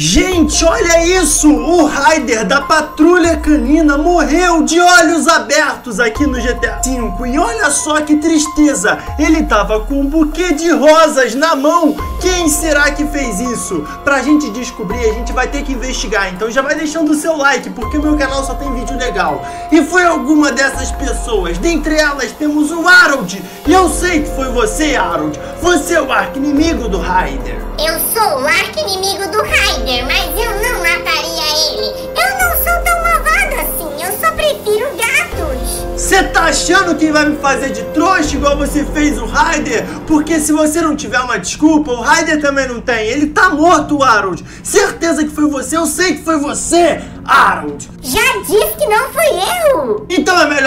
Gente, olha isso! O Ryder da Patrulha Canina morreu de olhos abertos aqui no GTA V. E olha só que tristeza! Ele tava com um buquê de rosas na mão. Quem será que fez isso? Pra gente descobrir, a gente vai ter que investigar. Então já vai deixando o seu like, porque meu canal só tem vídeo legal. E foi alguma dessas pessoas. Dentre elas temos o Harold. E eu sei que foi você, Harold. Você é o arco-inimigo do Ryder. Eu sou o arco-inimigo do Ryder, mas eu não mataria ele. Eu não sou tão malvado assim, eu só prefiro gatos. Você tá achando que vai me fazer de trouxa igual você fez o Ryder? Porque se você não tiver uma desculpa, o Ryder também não tem. Ele tá morto, Harold. Certeza que foi você, eu sei que foi você, Harold. Já disse que não fui eu.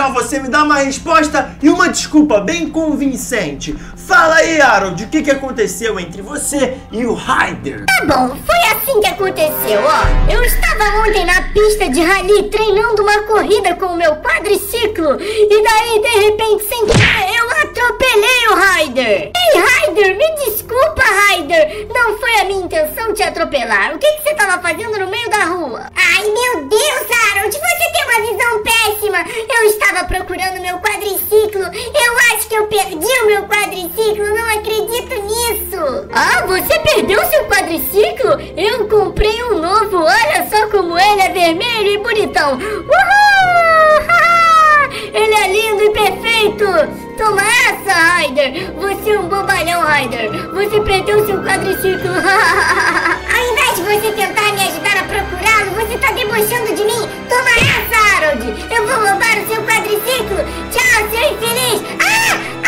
Melhor você me dar uma resposta e uma desculpa bem convincente. Fala aí, Harold, o que, que aconteceu entre você e o Ryder? Tá bom, foi assim que aconteceu, ó. Eu estava ontem na pista de rally treinando uma corrida com o meu quadriciclo e daí, de repente, sem querer, eu atropelei o Ryder. Ei, Ryder, me desculpa, Ryder. Não foi a minha intenção te atropelar. O que, que você estava fazendo no meio da rua? Ai, meu Deus, Harold, você tem uma visão péssima. Eu estava procurando meu quadriciclo. Eu acho que eu perdi o meu quadriciclo. Não acredito nisso. Ah, você perdeu seu quadriciclo? Eu comprei um novo. Olha só como ele é vermelho e bonitão. Uhul! Ele é lindo e perfeito! Toma essa, Ryder! Você é um bobalhão, Ryder! Você perdeu seu quadriciclo! Ao invés de você tentar me ajudar a procurá-lo, você tá debochando de mim! Toma essa, Harold! Eu vou roubar o seu quadriciclo! Tchau, seu infeliz! Ah!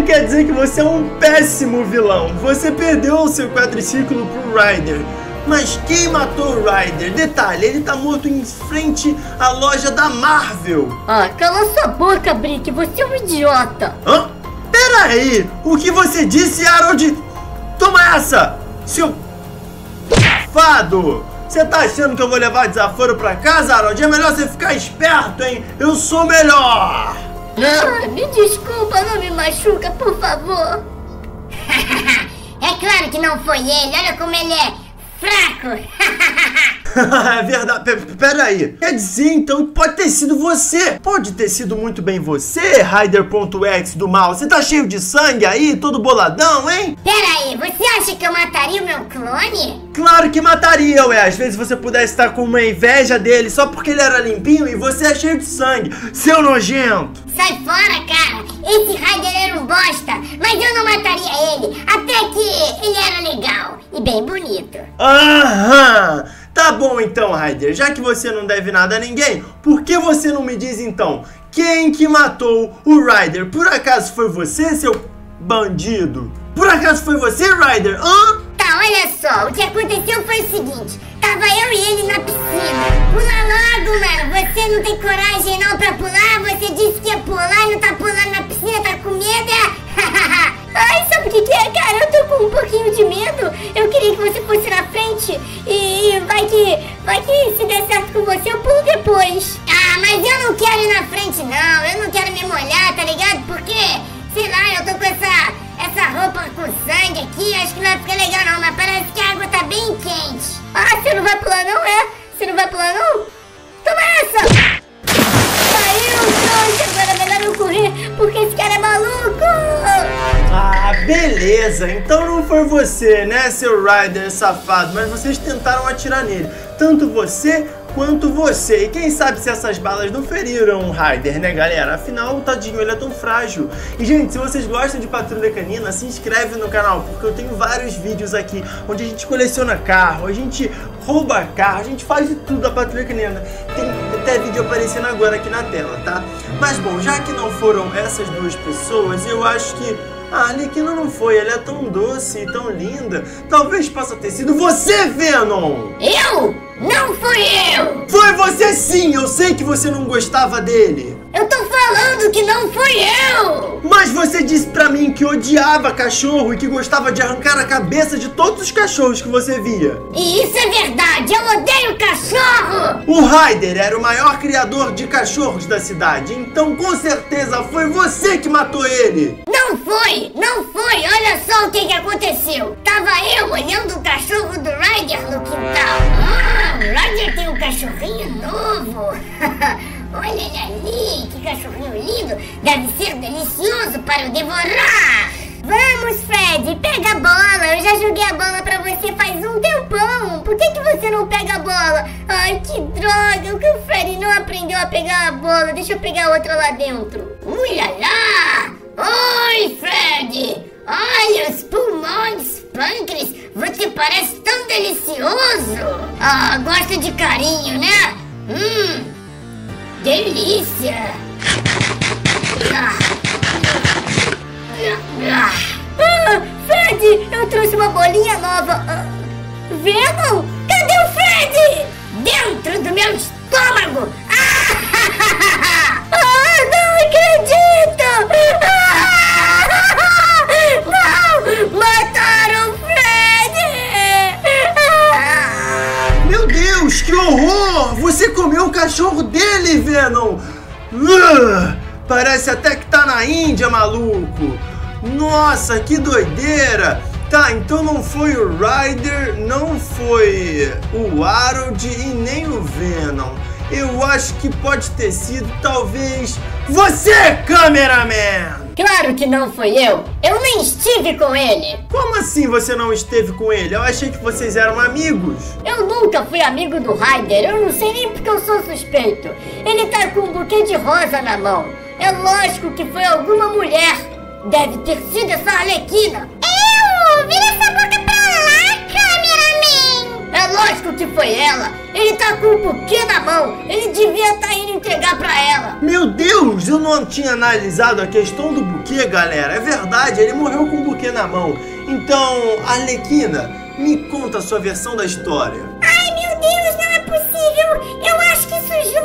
Então quer dizer que você é um péssimo vilão. Você perdeu o seu quadriciclo pro Ryder. Mas quem matou o Ryder? Detalhe, ele tá morto em frente à loja da Marvel. Ah, cala sua boca, Brick, você é um idiota! Hã? Pera aí, o que você disse, Harold? Toma essa, seu safado! Você tá achando que eu vou levar desaforo pra casa, Harold? É melhor você ficar esperto, hein? Eu sou melhor! Ah, me desculpa, não me machuca, por favor. é claro que não foi ele, olha como ele é fraco. é verdade. P pera aí. Quer dizer, então, que pode ter sido você. Pode ter sido muito bem você, Ryder.exe do mal. Você tá cheio de sangue aí, todo boladão, hein? Pera aí, você acha que eu mataria o meu clone? Claro que mataria, ué. Às vezes você pudesse estar com uma inveja dele só porque ele era limpinho e você é cheio de sangue. Seu nojento. Sai fora, cara. Esse Ryder era um bosta, mas eu não mataria ele. Até que ele era legal e bem bonito. Aham. Tá bom então, Ryder. Já que você não deve nada a ninguém, por que você não me diz então quem que matou o Ryder? Por acaso foi você, seu bandido? Por acaso foi você, Ryder? Hã? Tá, olha só. O que aconteceu foi o seguinte. Tava eu e ele na piscina. Pula logo, mano. Você não tem coragem não pra pular? Você disse que ia pular não tá pulando na piscina, tá com medo? é? Ai, sabe o que, que é, cara? Eu tô com um pouquinho de medo. Eu queria que você fosse na frente e vai que. Vai que se der certo com você, eu pulo depois. Ah, mas eu não quero ir na frente, não. Eu não quero me molhar, tá ligado? Porque, sei lá, eu tô com essa. Essa roupa com sangue aqui, acho que vai ficar Ah, você não vai pular não, é? Você não vai pular não? Toma essa! Caiu, trouxa! Agora é melhor eu correr, porque esse beleza. Então não foi você, né, seu Ryder safado, mas vocês tentaram atirar nele. Tanto você quanto você. E quem sabe se essas balas não feriram o Ryder, né, galera? Afinal, o tadinho, ele é tão frágil. E, gente, se vocês gostam de Patrulha Canina, se inscreve no canal, porque eu tenho vários vídeos aqui onde a gente coleciona carro, a gente rouba carro, a gente faz de tudo da Patrulha Canina. Tem até vídeo aparecendo agora aqui na tela, tá? Mas, bom, já que não foram essas duas pessoas, eu acho que a Arlequina não foi, ela é tão doce e tão linda. Talvez possa ter sido você, Venom! Eu? Não fui eu! Foi você sim, eu sei que você não gostava dele. Eu tô falando que não fui eu! Mas você disse pra mim que odiava cachorro e que gostava de arrancar a cabeça de todos os cachorros que você via. E isso é verdade, eu odeio cachorro! O Ryder era o maior criador de cachorros da cidade, então com certeza foi você que matou ele. Não foi, não foi, olha só o que que aconteceu. Tava eu olhando o cachorro do Ryder no quintal. Ah, o Ryder tem um cachorrinho novo. olha ele ali, que cachorrinho lindo. Deve ser delicioso para eu devorar. Vamos, Fred, pega a bola. Eu já joguei a bola pra você faz um tempão. Por que, que você não pega a bola? Ai, que droga. O Fred não aprendeu a pegar a bola. Deixa eu pegar outra lá dentro. Ulala! Ah, gosta de carinho, né? Hum, delícia. Ah. Ah, Fred, eu trouxe uma bolinha nova. Ah? Cadê o Fred? Dentro do meu estômago. Ah, não acredito! Ah, cachorro dele, Venom! Ah, parece até que tá na Índia, maluco! Nossa, que doideira! Tá, então não foi o Ryder, não foi o Harold e nem o Venom. Eu acho que pode ter sido, talvez, você, cameraman! Claro que não foi eu! Eu nem estive com ele! Como assim você não esteve com ele? Eu achei que vocês eram amigos. Eu nunca fui amigo do Ryder, eu não sei nem porque eu sou suspeito. Ele tá com um buquê de rosa na mão. É lógico que foi alguma mulher. Deve ter sido essa Arlequina. Eu! Vira essa boca pra lá, cameraman! É lógico que foi ela. Ele tá com um buquê na mão. Ele devia estar indo entregar pra ela. Meu Deus, eu não tinha analisado a questão do buquê, galera. É verdade, ele morreu com o buquê na mão. Então, Arlequina, me conta a sua versão da história. Ai, meu Deus, não é possível! Eu acho que sujou!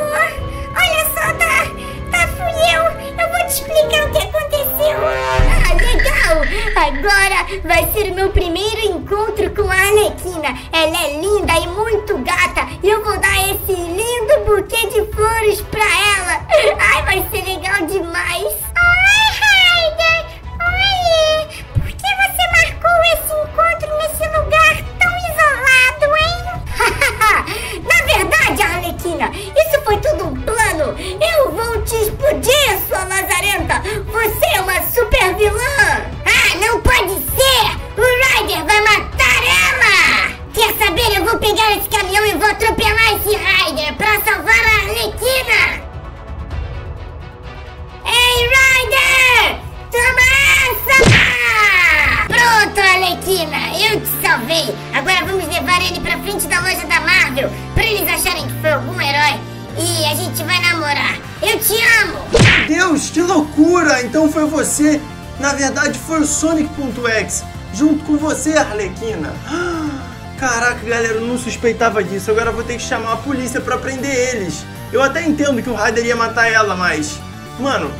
Olha só, tá, tá, fui eu! Eu vou te explicar o que aconteceu! Ah, legal! Agora vai ser o meu primeiro encontro com a Arlequina! Ela é linda e muito gata! E eu vou dar esse lindo buquê de flores pra ela! Ai, vai ser da loja da Marvel, pra eles acharem que foi algum herói. E a gente vai namorar. Eu te amo! Meu Deus, que loucura! Então foi você. Na verdade, foi o Sonic.exe, junto com você, Arlequina. Caraca, galera, eu não suspeitava disso. Agora eu vou ter que chamar a polícia pra prender eles. Eu até entendo que o Ryder ia matar ela, mas... Mano,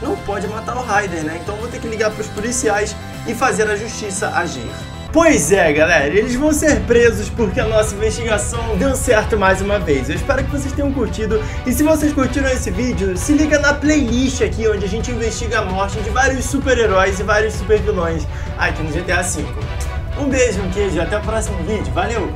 não pode matar o Ryder, né? Então eu vou ter que ligar pros policiais e fazer a justiça agir. Pois é, galera, eles vão ser presos porque a nossa investigação deu certo mais uma vez. Eu espero que vocês tenham curtido. E se vocês curtiram esse vídeo, se liga na playlist aqui onde a gente investiga a morte de vários super-heróis e vários super-vilões aqui no GTA V. Um beijo, um queijo até o próximo vídeo. Valeu!